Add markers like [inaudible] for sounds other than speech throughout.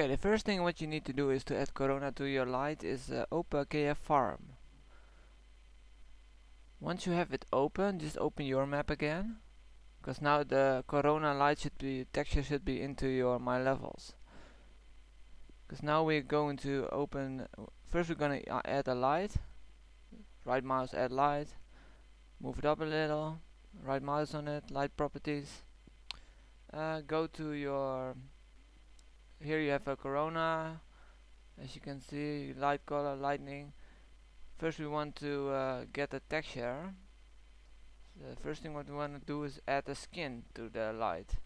Okay, the first thing what you need to do is to add Corona to your light is uh, open KF Farm. Once you have it open, just open your map again. Because now the Corona light should be, texture should be into your My Levels. Because now we're going to open, first we're going to uh, add a light. Right mouse add light. Move it up a little. Right mouse on it, light properties. Uh, go to your here you have a corona. As you can see light color lightning. First we want to uh, get a texture. The first thing what we want to do is add a skin to the light.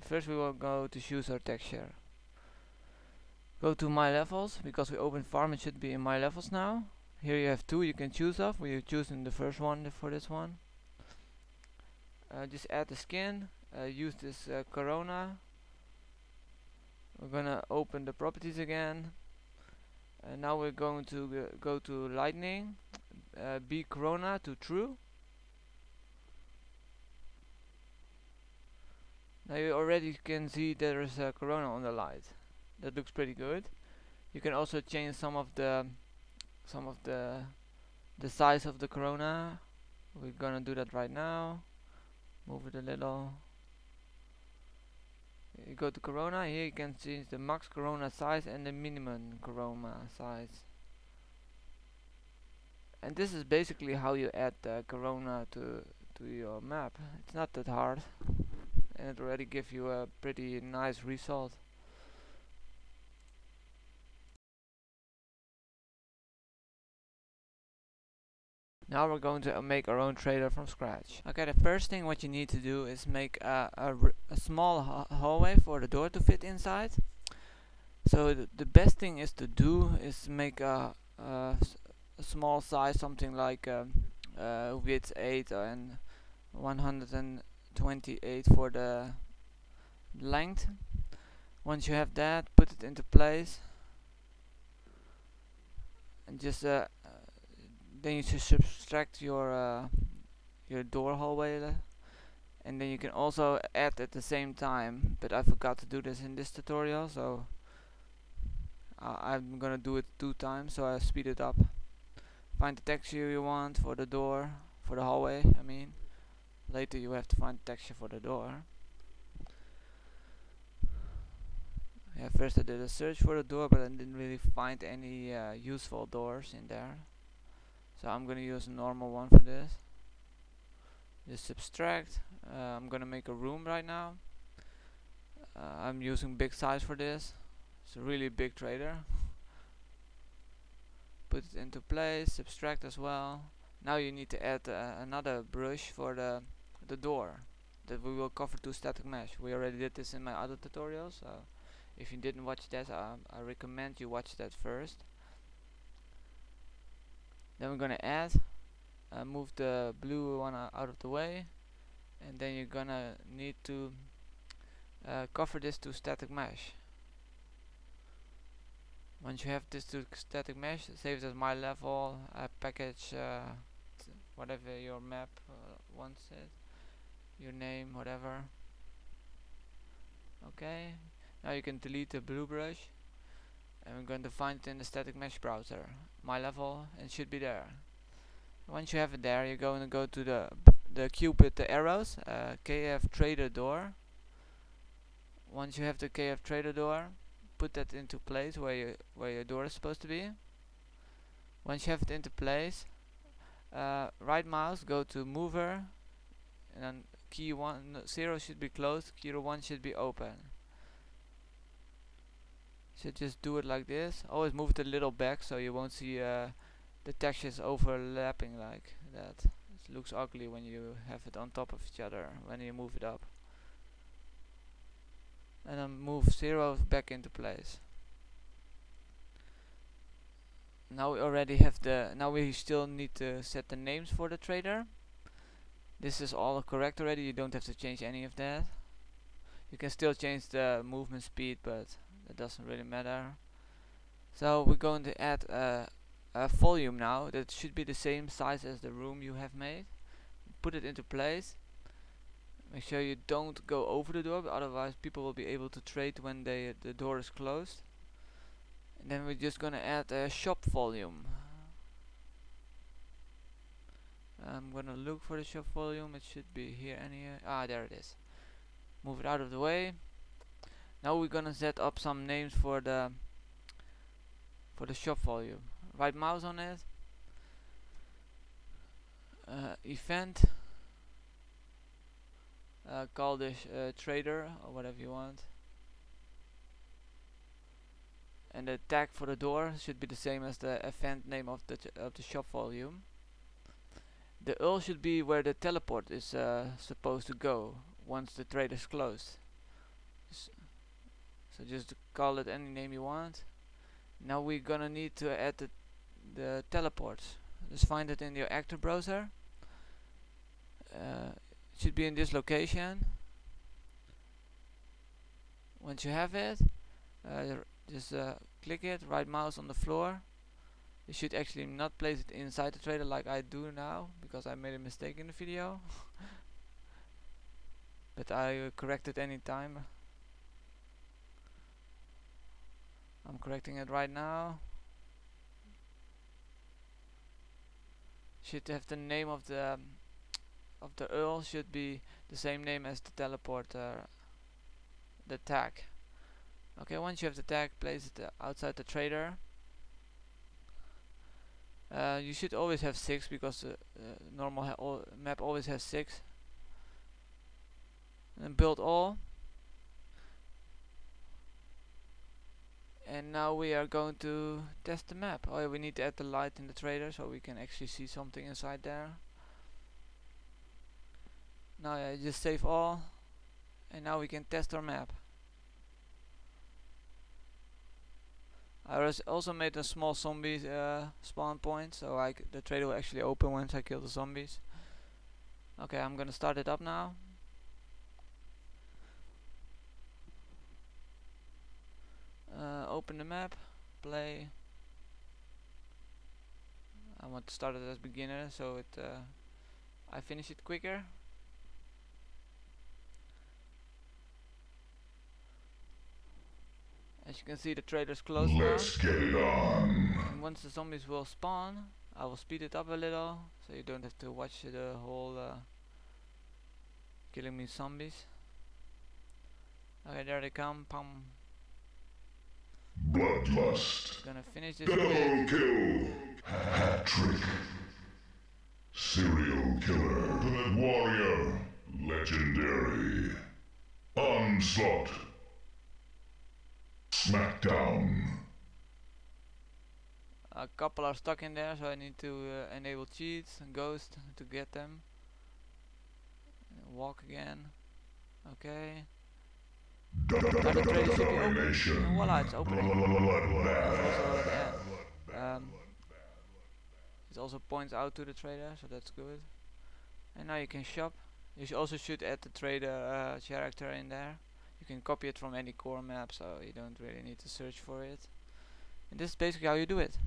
First we will go to choose our texture. Go to my levels because we open farm it should be in my levels now. Here you have two you can choose of. We choose in the first one for this one. Uh, just add the skin. Uh, use this uh, corona we're gonna open the properties again. And now we're going to go to lightning uh, bCorona to true. Now you already can see there is a corona on the light. That looks pretty good. You can also change some of the some of the the size of the corona. We're gonna do that right now. Move it a little you go to Corona, here you can change the max Corona size and the minimum Corona size. And this is basically how you add the Corona to, to your map. It's not that hard and it already gives you a pretty nice result. Now we're going to make our own trader from scratch. Okay, the first thing what you need to do is make a, small hallway for the door to fit inside. So th the best thing is to do is make a small size, something like um, uh, width 8 and 128 for the length. Once you have that, put it into place and just uh, then you should subtract your uh, your door hallway and then you can also add at the same time but I forgot to do this in this tutorial so uh, I'm gonna do it two times so I speed it up. Find the texture you want for the door for the hallway I mean. Later you have to find the texture for the door. Yeah first I did a search for the door but I didn't really find any uh, useful doors in there so I'm gonna use a normal one for this. Just subtract. Uh, I'm gonna make a room right now. Uh, I'm using big size for this. It's a really big trader. [laughs] Put it into place subtract as well. Now you need to add uh, another brush for the the door that we will cover to static mesh. We already did this in my other tutorials so if you didn't watch that I recommend you watch that first then we're gonna add uh, move the blue one out of the way. And then you're gonna need to uh, cover this to static mesh. Once you have this to static mesh save it as my level uh, package uh, whatever your map uh, wants it your name whatever. Okay. Now you can delete the blue brush and we're going to find it in the static mesh browser my level and should be there. Once you have it there you're going to go to the the cube with the arrows uh, KF trader door. Once you have the KF trader door put that into place where you where your door is supposed to be. Once you have it into place uh, right mouse go to mover and then key 1 0 should be closed key 1 should be open so just do it like this. Always move it a little back so you won't see uh, the textures overlapping like that. It looks ugly when you have it on top of each other when you move it up. And then move 0 back into place. Now we already have the now we still need to set the names for the trader. This is all correct already. You don't have to change any of that. You can still change the movement speed but that doesn't really matter. So we're going to add a, a volume now that should be the same size as the room you have made. Put it into place. Make sure you don't go over the door otherwise people will be able to trade when they the door is closed. And then we're just gonna add a shop volume. I'm gonna look for the shop volume. It should be here and here. Ah there it is. Move it out of the way now we're gonna set up some names for the for the shop volume. Right mouse on it. Uh, event. Uh, call this uh, trader or whatever you want. And the tag for the door should be the same as the event name of the of the shop volume. The URL should be where the teleport is uh, supposed to go once the trade is closed. So just call it any name you want. Now we're gonna need to add the, the teleports. Just find it in your actor browser. Uh, it should be in this location. Once you have it, uh, just uh, click it, right mouse on the floor you should actually not place it inside the trader like I do now because I made a mistake in the video [laughs] but I uh, correct it I'm correcting it right now should have the name of the um, of the URL should be the same name as the teleporter the tag okay once you have the tag place it uh, outside the trader uh, you should always have six because the uh, normal all map always has six. And build all. And now we are going to test the map. Oh, yeah, we need to add the light in the trader so we can actually see something inside there. Now yeah, just save all. And now we can test our map. I also made a small zombie uh, spawn point, so like the trader will actually open once I kill the zombies. Okay, I'm gonna start it up now. Uh, open the map, play. I want to start it as beginner, so it uh, I finish it quicker. As you can see the trader's closed Let's now. get it on. And once the zombies will spawn, I will speed it up a little, so you don't have to watch the whole uh, killing me zombies. Okay, there they come. Pum. Bloodlust. Gonna finish this. Double quick. kill. Hat trick. Serial killer. Ultimate warrior. Legendary. Onslaught. Smackdown. A couple are stuck in there, so I need to uh, enable cheats and ghost to get them. Walk again. Okay. Open. And voila, it's. Um, it also points out to the trader, so that's good. And now you can shop. You also should add the trader uh, character in there you can copy it from any core map so you don't really need to search for it and this is basically how you do it